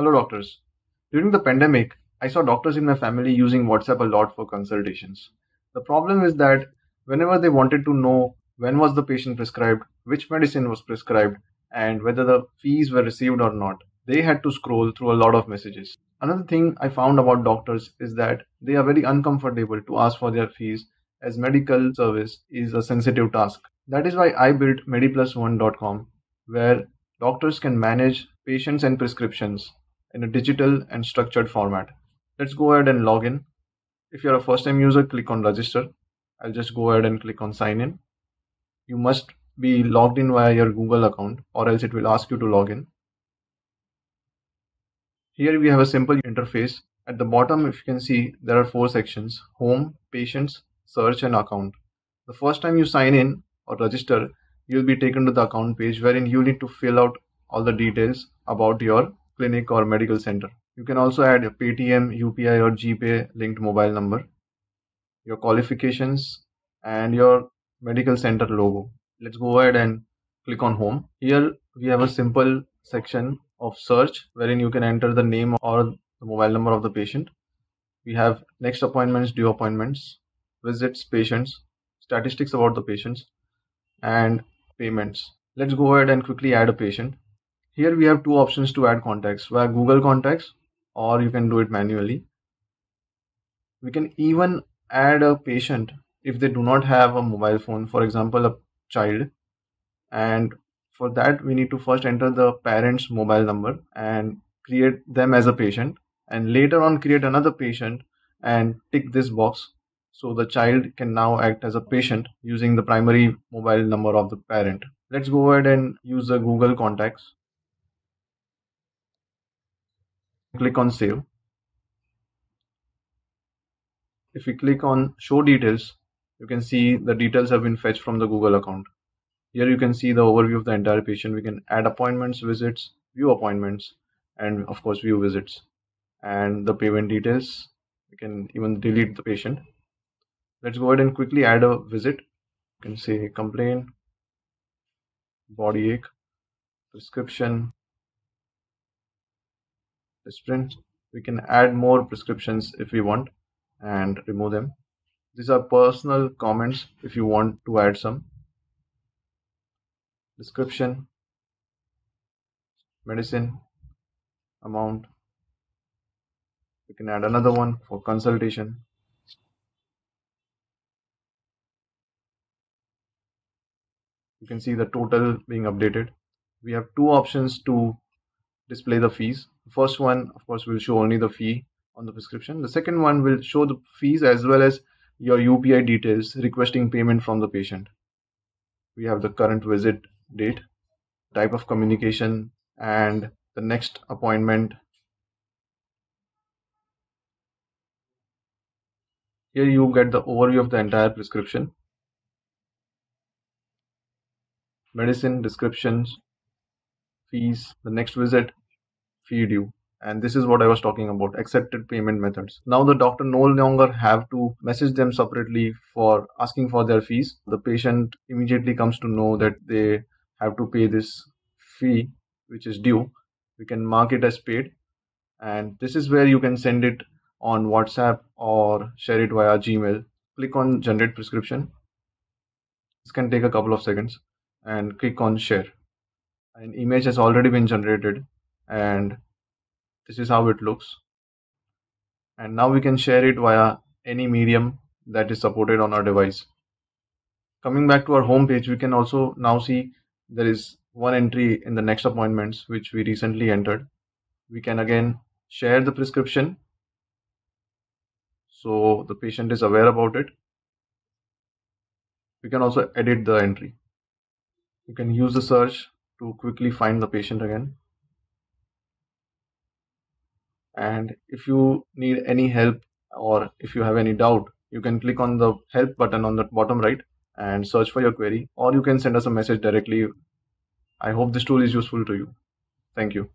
Hello, doctors. During the pandemic, I saw doctors in my family using WhatsApp a lot for consultations. The problem is that whenever they wanted to know when was the patient prescribed, which medicine was prescribed, and whether the fees were received or not, they had to scroll through a lot of messages. Another thing I found about doctors is that they are very uncomfortable to ask for their fees as medical service is a sensitive task. That is why I built MediPlus1.com where doctors can manage patients and prescriptions in a digital and structured format. Let's go ahead and log in. If you're a first time user, click on register. I'll just go ahead and click on sign in. You must be logged in via your Google account or else it will ask you to log in. Here we have a simple interface. At the bottom, if you can see, there are four sections, home, patients, search and account. The first time you sign in or register, you'll be taken to the account page wherein you need to fill out all the details about your clinic or medical center. You can also add a Paytm, UPI or GPay linked mobile number, your qualifications and your medical center logo. Let's go ahead and click on home. Here we have a simple section of search wherein you can enter the name or the mobile number of the patient. We have next appointments, due appointments, visits, patients, statistics about the patients, and payments. Let's go ahead and quickly add a patient. Here we have two options to add contacts via Google Contacts or you can do it manually. We can even add a patient if they do not have a mobile phone, for example, a child. And for that, we need to first enter the parent's mobile number and create them as a patient. And later on, create another patient and tick this box so the child can now act as a patient using the primary mobile number of the parent. Let's go ahead and use the Google contacts. Click on save. If we click on show details, you can see the details have been fetched from the Google account. Here you can see the overview of the entire patient. We can add appointments, visits, view appointments, and of course view visits. And the payment details, we can even delete the patient let's go ahead and quickly add a visit you can say complain body ache prescription sprint. We can add more prescriptions if we want and remove them. These are personal comments if you want to add some. Description medicine amount. We can add another one for consultation. You can see the total being updated. We have two options to display the fees the first one of course will show only the fee on the prescription. The second one will show the fees as well as your upi details requesting payment from the patient. We have the current visit date type of communication and the next appointment. Here you get the overview of the entire prescription. Medicine descriptions fees the next visit fee due and this is what i was talking about accepted payment methods. Now the doctor no longer have to message them separately for asking for their fees. The patient immediately comes to know that they have to pay this fee which is due. We can mark it as paid. And this is where you can send it on whatsapp or share it via gmail. Click on generate prescription. This can take a couple of seconds and click on share. An image has already been generated and this is how it looks. And now we can share it via any medium that is supported on our device. Coming back to our home page we can also now see there is one entry in the next appointments which we recently entered. We can again share the prescription. So the patient is aware about it. We can also edit the entry. You can use the search to quickly find the patient again. And if you need any help or if you have any doubt, you can click on the help button on the bottom right and search for your query, or you can send us a message directly. I hope this tool is useful to you. Thank you.